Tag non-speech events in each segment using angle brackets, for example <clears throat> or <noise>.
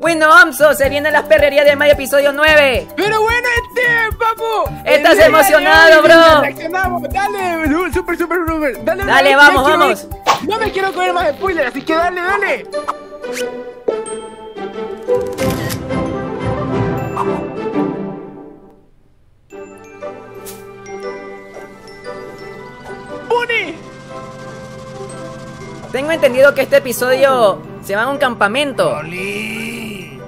Bueno, Amso, se viene las perrerías de mayo episodio 9. Pero bueno, este, papu. Estás el emocionado, hoy, bro. Dale, super, super, super. Dale, Dale, vamos, quiero- vamos. No me quiero comer más spoilers, así que dale, dale. ¡Bunny! Tengo entendido que este episodio se va a un campamento. ¡Oli!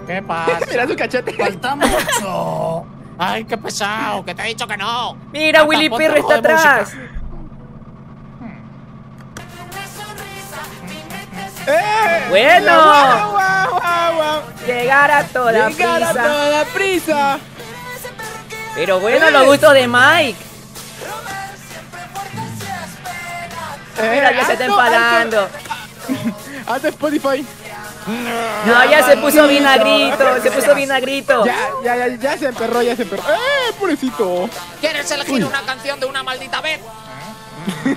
¿Qué <laughs> pasa? Mira su cachete. ¡Falta mucho! Ay, qué pesado, que te he dicho que no. Mira, Anda, Willy algo está atrás. ¡Eh! Bueno. ¡Guau, guau, guau! Llegar a toda Llegar a prisa. toda prisa. Pero bueno, los gustos de Mike. Mira, ya se está enfadando. <laughs> Alto Spotify. No, ya se puso vinagrito, se puso vinagrito. Ya, ya, ya, ya se emperró, ya se emperró. ¡Eh, pobrecito! ¿Quieres elegir una canción de una maldita vez? <laughs>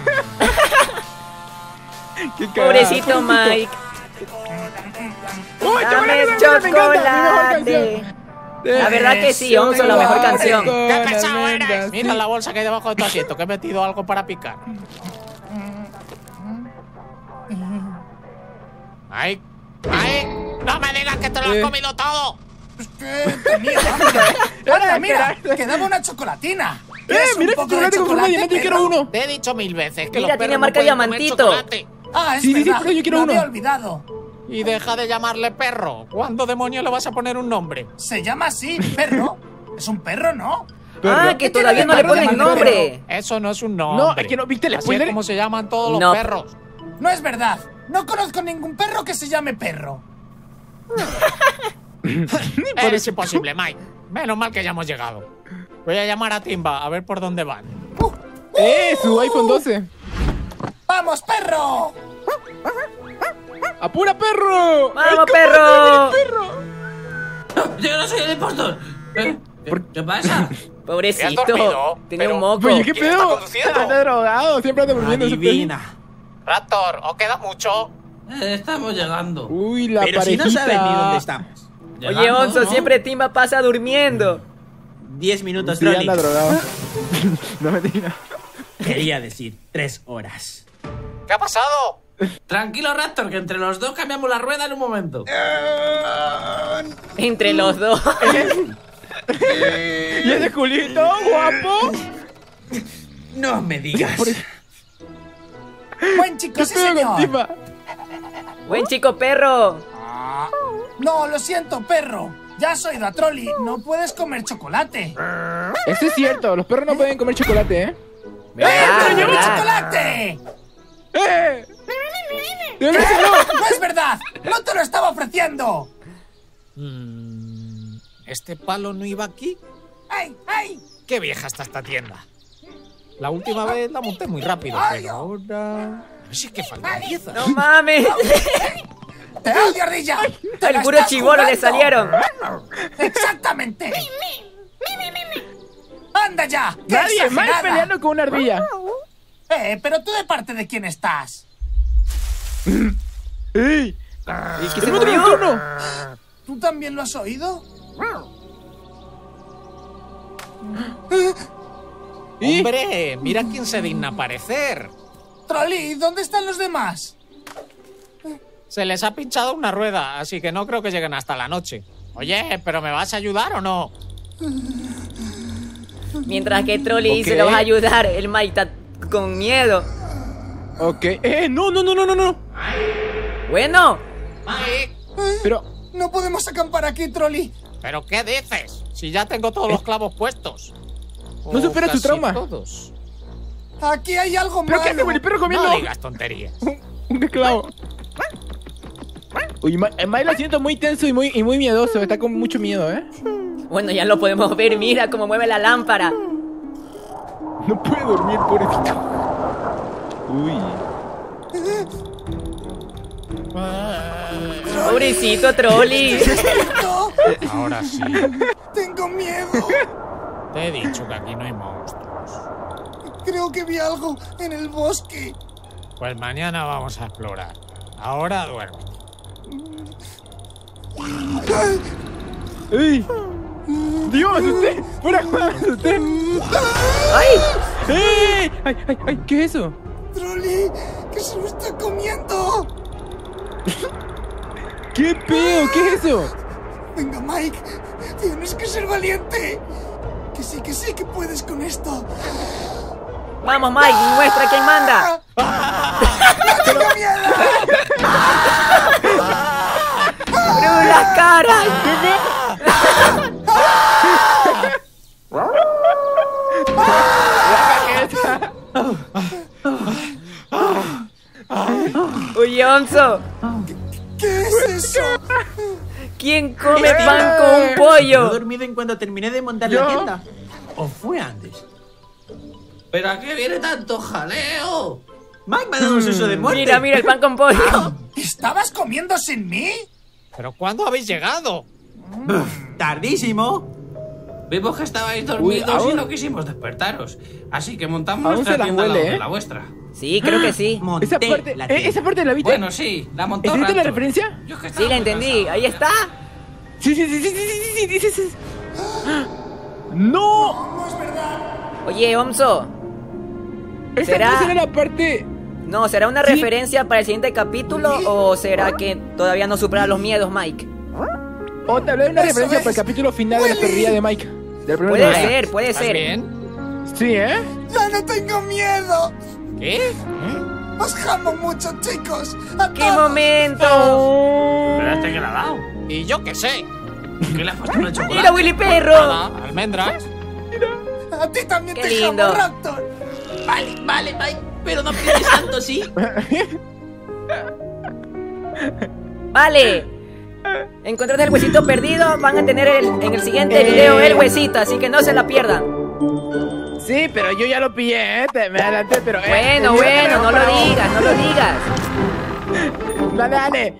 Qué cagada, Pobrecito Mike. ¡Uy, Dame chocolate! me encanta, mi mejor chocolate. canción. La verdad que sí, Onzo, la mejor canción. ¡Qué pesado eres! Mira la bolsa que hay debajo de tu asiento, que he metido algo para picar. ¡Ay! ¡Ay! ¡No me digas que te lo has comido todo! ¿Qué? Tenía hambre. <laughs> ¡Anda, mira! ¡Quedaba una chocolatina! ¡Eh, ¿Quieres un mira este chocolate con forma de diamante! Yo quiero uno. Te he dicho mil veces que Mira, los tiene perros marca no pueden comer diamantito. chocolate. Ah, es Sí, sí, sí, verdad. pero yo quiero me uno. había olvidado. Y deja de llamarle perro. ¿Cuándo demonios le vas a poner un nombre? Se llama así, perro. <laughs> Es un perro, ¿no? Ah, que ¿Qué todavía no le ponen perro? nombre. Eso no es un nombre. No, es que no, ¿viste el Así spoiler? es como se llaman todos los No. perros. No es verdad. No conozco ningún perro que se llame perro. <laughs> Es imposible, Mike. Menos mal que ya hemos llegado. Voy a llamar a Timba a ver por dónde van. ¡Eh, su iPhone 12! ¡Vamos, perro! ¡Apura, perro! ¡Vamos, ¡Ay, cómo perro! perro! Yo no soy el impostor. ¿Eh? ¿Qué, qué pasa? Pobrecito. Tenía un moco. Oye, ¿qué ¿Quién está pedo? Anda <laughs> drogado, siempre anda durmiendo. ese Adivina. Raptor, ¿os queda mucho? Eh, estamos llegando. Uy, la Pero si parejita. no sabes ni dónde estamos. Oye, Onzo, ¿no? siempre Timba pasa durmiendo. Diez minutos, Sí, anda drogado. <laughs> no me digas. Quería decir tres horas. ¿Qué ha pasado? Tranquilo, Raptor, que entre los dos cambiamos la rueda en un momento. Entre los dos. <laughs> ¿Y ese culito, guapo? No me digas. Buen chico, ¿Qué sí, señor. Buen chico perro. No, lo siento, perro. Ya a Trolli. No puedes comer chocolate. Eso es cierto, los perros no pueden comer chocolate, ¿eh? ¿Verdad, ¡Pero llevo chocolate! ¡Eh! ¡No es verdad! ¡No te lo estaba ofreciendo! Mm, ¿Este palo no iba aquí? ¡Ay, ay! Qué vieja está esta tienda. La última vez la monté muy rápido, pero ahora... Si es que falta pieza. No mames. <laughs> ¡Te odio, ardilla! ¡Te Al puro chivolo le salieron. ¡Exactamente! ¡Anda ya! ¡Qué Nadie más peleando con una ardilla. Eh, pero tú de parte de quién estás. <clears throat> ¡Ey! ¿Y que se ¡Tenemos murió? turno! ¿Tú también lo has oído? <clears throat> ¿Y? ¡Hombre! Mira quién se digna aparecer. Trolli, ¿dónde están los demás? Se les ha pinchado una rueda, así que no creo que lleguen hasta la noche. Oye, ¿pero me vas a ayudar o no? Mientras que Trolli Ok. se lo va a ayudar, el Mike está con miedo. Ok. ¡Eh! ¡No, no, no, no, no! no. Bueno, Mike, Pero... No podemos acampar aquí, Trolli. ¿pero qué dices? Si ya tengo todos los clavos puestos. No supera su trauma. Todos. Aquí hay algo ¿Pero qué hace, malo. Willy Perro comiendo? No digas tonterías. <laughs> Un esclavo. Uy, Ma- eh, siento muy tenso y muy, y muy miedoso. Está con mucho miedo, ¿eh? bueno, ya lo podemos ver. Mira cómo mueve la lámpara. No puede dormir, pobrecito. Uy. Pobrecito Trolli. Ahora sí. tengo miedo. Te he dicho que aquí no hay monstruos. Creo que vi algo en el bosque. Pues mañana vamos a explorar. Ahora duerme. ¡Uy! ¡Dios, usted! ¡Fuera! ¡Usted! ¡Ay! ¡Ay, ay, ay! ¿Qué es eso? Trolli, que se lo está comiendo. ¿Qué peo? ¿Qué es eso? Venga, Mike, tienes que ser valiente. Que sí, que sí, que puedes con esto. Vamos, Mike, muestra quién manda. ¡Tengo miedo! ¡Bru, las caras! Oye, Onzo, ¿Qué es eso? ¿Quién come pan con un ¿He pollo? dormido en cuando terminé de montar ¿Yo? la tienda? ¿O fue antes? ¿Pero a qué viene tanto jaleo? Mike me ha dado un susto de muerte. Mira, mira el pan con pollo. ¿Estabas comiendo sin mí? ¿Pero cuándo habéis llegado? Buf, Tardísimo. Vimos que estabais dormidos Uy, y no quisimos despertaros. Así que montamos tienda huele, la, eh? la, vuestra. Sí, creo que sí. ¡Ah! Esa parte la, ¿eh? ¿Esa parte la viste? Bueno, sí, la montó ¿Entendiste la referencia? Yo que sí, la entendí. Cansado, Ahí está. Sí, sí, sí, sí, sí, sí, sí, sí. ¡No! No, es verdad. Oye, Omso. ¿Esa ¿Será... será la parte...? No, ¿será una ¿Sí? referencia para el siguiente capítulo o será que todavía no supera los miedos, Mike? O tal vez una referencia para el capítulo final de la teoría de Mike. Del primer Puede programa. ser, puede ¿Estás ser. bien? Sí, ¿eh? Ya no tengo miedo. ¿Qué? Os amo mucho, chicos. A ¡Qué todos. momento! Pero este que la ha dado. Y yo qué sé. ¿Qué le has puesto en el chocolate? ¡Mira, Willy Perro! Nada, almendras. A ti también Qué te lindo. amo, Raptor. Vale, vale, Mike. Pero no pides tanto, ¿sí? <laughs> <laughs> Vale. Encontraste el huesito perdido. Van a tener el- en el siguiente video el huesito, así que no se la pierdan. Sí, pero yo ya lo pillé, ¿eh? Te- Me adelanté, pero... eh, Bueno, bueno, no lo para vos. digas, no lo digas. <laughs> Dale, dale.